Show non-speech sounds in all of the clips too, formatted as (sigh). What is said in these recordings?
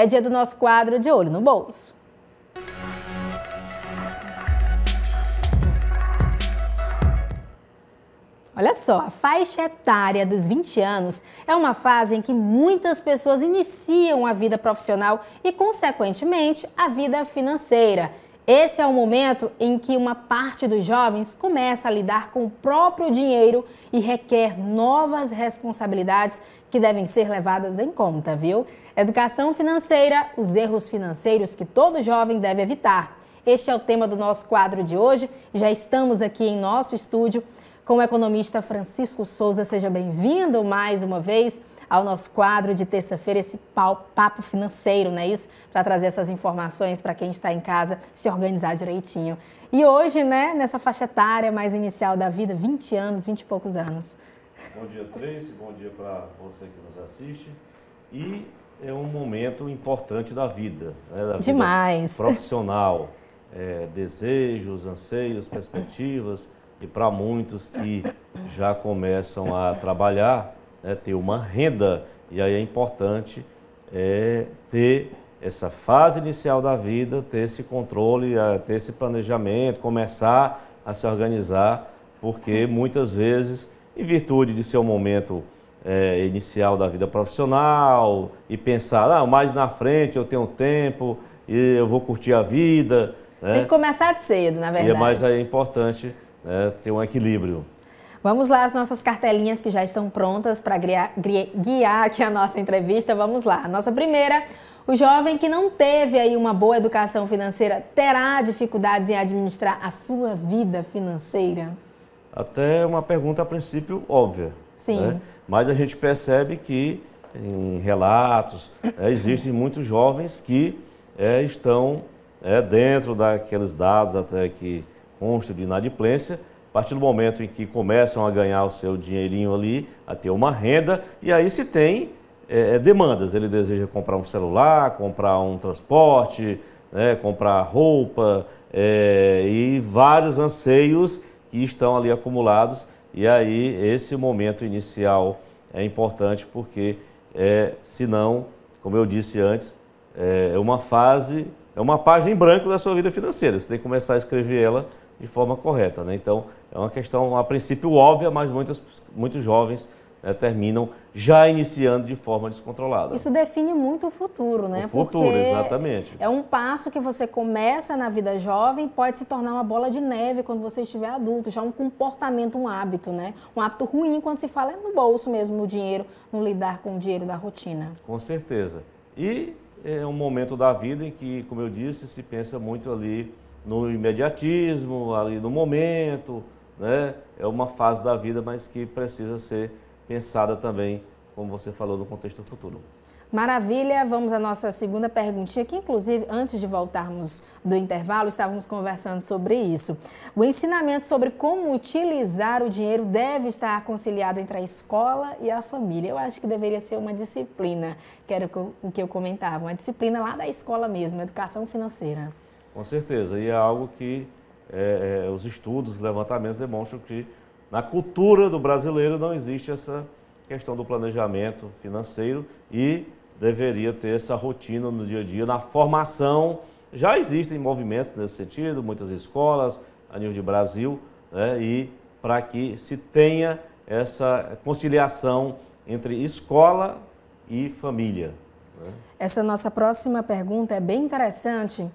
é dia do nosso quadro de Olho no Bolso. Olha só, a faixa etária dos 20 anos é uma fase em que muitas pessoas iniciam a vida profissional e, consequentemente, a vida financeira. Esse é o momento em que uma parte dos jovens começa a lidar com o próprio dinheiro e requer novas responsabilidades que devem ser levadas em conta, viu? Educação financeira, os erros financeiros que todo jovem deve evitar. Este é o tema do nosso quadro de hoje. Já estamos aqui em nosso estúdio com o economista Francisco Souza. Seja bem-vindo mais uma vez ao nosso quadro de terça-feira, esse papo financeiro, não é isso? Para trazer essas informações para quem está em casa se organizar direitinho. E hoje, né, nessa faixa etária mais inicial da vida, 20 anos, 20 e poucos anos. Bom dia, Tracy, bom dia para você que nos assiste. E é um momento importante da vida, né, da Demais. Vida profissional. É, desejos, anseios, perspectivas e para muitos que já começam a trabalhar, né, ter uma renda. E aí é importante é, ter essa fase inicial da vida, ter esse controle, ter esse planejamento, começar a se organizar, porque muitas vezes, em virtude de seu momento é, inicial da vida profissional e pensar, ah, mais na frente eu tenho tempo e eu vou curtir a vida. Né? Tem que começar de cedo, na verdade. E é mais é importante né, ter um equilíbrio. Vamos lá, as nossas cartelinhas que já estão prontas para guiar aqui a nossa entrevista. Vamos lá. Nossa primeira, o jovem que não teve aí uma boa educação financeira terá dificuldades em administrar a sua vida financeira? Até uma pergunta a princípio óbvia. Sim. Né? Mas a gente percebe que em relatos é, existem muitos jovens que é, estão é, dentro daqueles dados até que consta de inadimplência, a partir do momento em que começam a ganhar o seu dinheirinho ali, a ter uma renda, e aí se tem é, é, demandas. Ele deseja comprar um celular, comprar um transporte, né, comprar roupa é, e vários anseios que estão ali acumulados. E aí esse momento inicial é importante porque, é, senão, como eu disse antes, é uma fase, é uma página em branco da sua vida financeira. Você tem que começar a escrever ela de forma correta. Né? Então, é uma questão, a princípio, óbvia, mas muitos, muitos jovens né, terminam já iniciando de forma descontrolada. Isso define muito o futuro, né? O futuro, Porque exatamente. É um passo que você começa na vida jovem, pode se tornar uma bola de neve quando você estiver adulto, já um comportamento, um hábito, né? Um hábito ruim quando se fala no bolso mesmo, no dinheiro, no lidar com o dinheiro da rotina. Com certeza. E é um momento da vida em que, como eu disse, se pensa muito ali no imediatismo, ali no momento, né? É uma fase da vida, mas que precisa ser pensada também, como você falou, no contexto futuro. Maravilha, vamos à nossa segunda perguntinha, que inclusive antes de voltarmos do intervalo estávamos conversando sobre isso. O ensinamento sobre como utilizar o dinheiro deve estar conciliado entre a escola e a família. Eu acho que deveria ser uma disciplina, que era o que eu comentava, uma disciplina lá da escola mesmo, educação financeira. Com certeza, e é algo que é, é, os estudos, os levantamentos demonstram que na cultura do brasileiro não existe essa questão do planejamento financeiro e deveria ter essa rotina no dia a dia, na formação. Já existem movimentos nesse sentido, muitas escolas a nível de Brasil, né, e para que se tenha essa conciliação entre escola e família. Né? Essa nossa próxima pergunta é bem interessante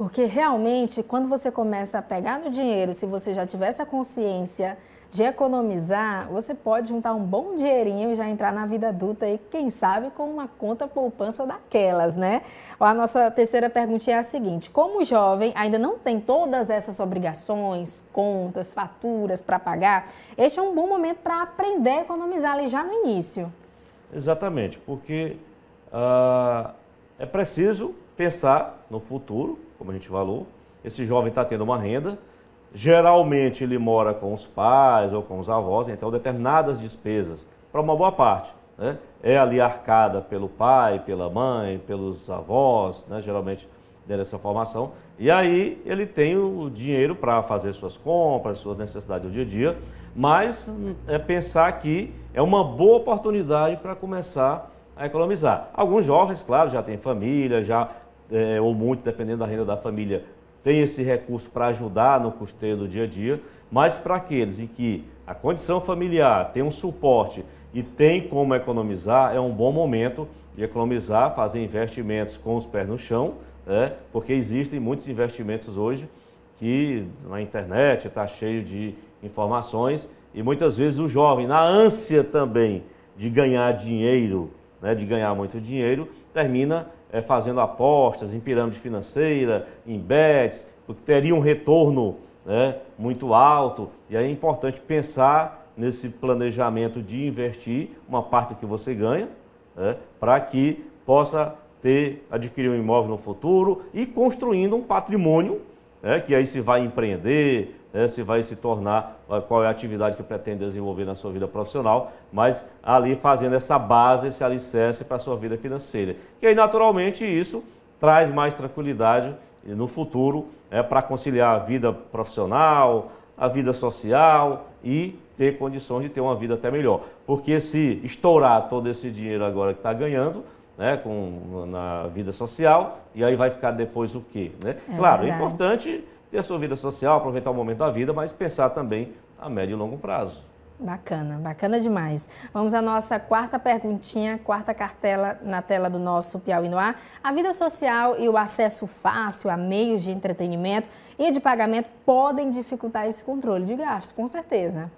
porque realmente, quando você começa a pegar no dinheiro, se você já tiver essa consciência de economizar, você pode juntar um bom dinheirinho e já entrar na vida adulta e, quem sabe, com uma conta poupança daquelas, né? A nossa terceira pergunta é a seguinte: como o jovem ainda não tem todas essas obrigações, contas, faturas para pagar, este é um bom momento para aprender a economizar ali já no início. Exatamente, porque uh, é preciso pensar no futuro, como a gente falou. Esse jovem está tendo uma renda, geralmente ele mora com os pais ou com os avós, então determinadas despesas, para uma boa parte, né, é ali arcada pelo pai, pela mãe, pelos avós, né, geralmente dentro dessa formação. E aí ele tem o dinheiro para fazer suas compras, suas necessidades do dia a dia, mas é pensar que é uma boa oportunidade para começar a economizar. Alguns jovens, claro, já têm família, já, é, ou muito, dependendo da renda da família, tem esse recurso para ajudar no custeio do dia a dia, mas para aqueles em que a condição familiar tem um suporte e tem como economizar, é um bom momento de economizar, fazer investimentos com os pés no chão, né? porque existem muitos investimentos hoje que na internet está cheio de informações e muitas vezes o jovem, na ânsia também de ganhar dinheiro, né, de ganhar muito dinheiro, termina é, fazendo apostas em pirâmide financeira, em bets, porque teria um retorno né, muito alto. E aí é importante pensar nesse planejamento de investir uma parte do que você ganha, né, para que possa ter, adquirir um imóvel no futuro e construindo um patrimônio, né, que aí se vai empreender, né, se vai se tornar, qual é a atividade que pretende desenvolver na sua vida profissional, mas ali fazendo essa base, esse alicerce para a sua vida financeira. Que aí, naturalmente, isso traz mais tranquilidade no futuro é, para conciliar a vida profissional, a vida social e ter condições de ter uma vida até melhor. Porque se estourar todo esse dinheiro agora que está ganhando, né, com, na vida social, e aí vai ficar depois o quê? Né? É claro, é verdade. é importante ter a sua vida social, aproveitar o momento da vida, mas pensar também a médio e longo prazo. Bacana, bacana demais. Vamos à nossa quarta perguntinha, quarta cartela na tela do nosso Piauí no Ar. A vida social e o acesso fácil a meios de entretenimento e de pagamento podem dificultar esse controle de gasto, com certeza.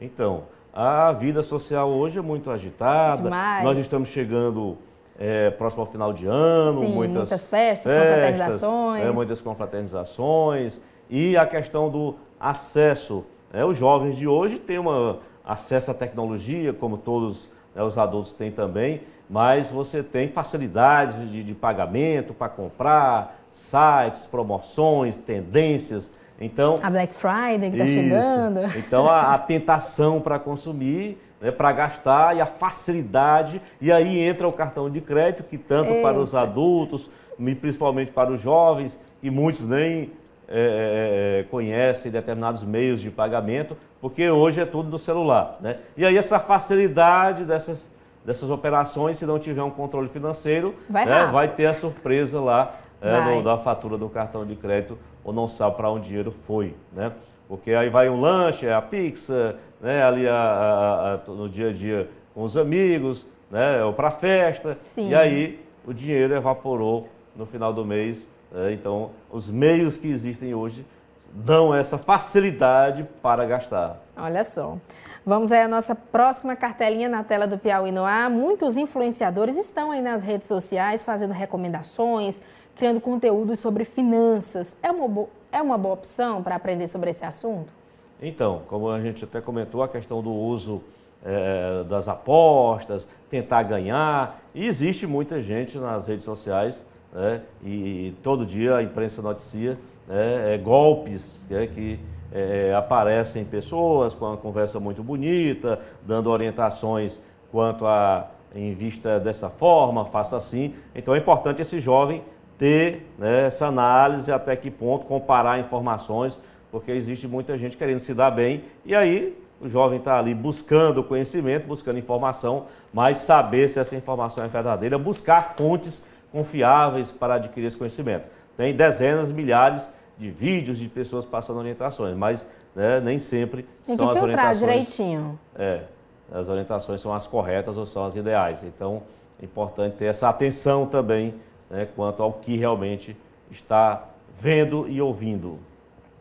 Então, a vida social hoje é muito agitada. Demais. Nós estamos chegando é, próximo ao final de ano, Sim, muitas, muitas festas, festas, confraternizações. É, muitas confraternizações. E a questão do acesso. Né? Os jovens de hoje têm uma, acesso à tecnologia, como todos né, os adultos têm também, mas você tem facilidades de, de pagamento para comprar, sites, promoções, tendências. Então, a Black Friday que está chegando. (laughs) Então, a, a tentação para consumir né, para gastar e a facilidade. E aí entra o cartão de crédito, que tanto Eita. para os adultos, principalmente para os jovens, e muitos nem é, é, é, conhecem determinados meios de pagamento, porque hoje é tudo no celular. Né? E aí essa facilidade dessas, dessas operações, se não tiver um controle financeiro, vai, né, vai ter a surpresa lá é, no, da fatura do cartão de crédito ou não sabe para onde o dinheiro foi. Né? Porque aí vai um lanche, é a pizza, né, ali a, a, a, no dia a dia com os amigos, né, ou para festa, Sim. e aí o dinheiro evaporou no final do mês. Né, então, os meios que existem hoje dão essa facilidade para gastar. Olha só. Vamos aí à nossa próxima cartelinha na tela do Piauí no Ar. Muitos influenciadores estão aí nas redes sociais fazendo recomendações, criando conteúdos sobre finanças. É uma, é uma boa opção para aprender sobre esse assunto? Então, como a gente até comentou, a questão do uso é, das apostas, tentar ganhar. E existe muita gente nas redes sociais, né, e, todo dia a imprensa noticia né, é, golpes né, que é, aparecem pessoas com uma conversa muito bonita, dando orientações quanto a em vista dessa forma, faça assim. Então é importante esse jovem ter né, essa análise até que ponto comparar informações, porque existe muita gente querendo se dar bem e aí o jovem está ali buscando conhecimento, buscando informação, mas saber se essa informação é verdadeira, buscar fontes confiáveis para adquirir esse conhecimento. Tem dezenas, milhares de vídeos de pessoas passando orientações, mas né, nem sempre Tem são as orientações. direitinho. É, as orientações são as corretas ou são as ideais. Então, é importante ter essa atenção também né, quanto ao que realmente está vendo e ouvindo.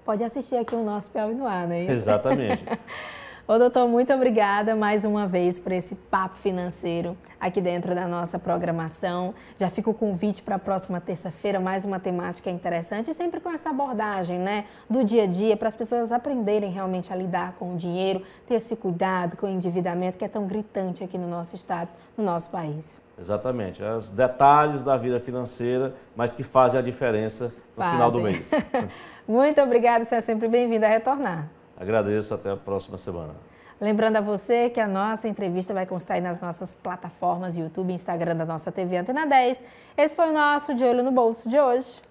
Pode assistir aqui o nosso Piauí no Ar, não é isso? Exatamente. (laughs) Ô, doutor, muito obrigada mais uma vez por esse papo financeiro aqui dentro da nossa programação. Já fica o convite para a próxima terça-feira, mais uma temática interessante, sempre com essa abordagem, né, do dia a dia, para as pessoas aprenderem realmente a lidar com o dinheiro, ter esse cuidado com o endividamento que é tão gritante aqui no nosso estado, no nosso país. Exatamente, os detalhes da vida financeira, mas que fazem a diferença no fazem. final do mês. (laughs) muito obrigada, você é sempre bem-vindo a retornar. Agradeço, até a próxima semana. Lembrando a você que a nossa entrevista vai constar nas nossas plataformas YouTube e Instagram da nossa TV Antena 10. Esse foi o nosso De Olho no Bolso de hoje.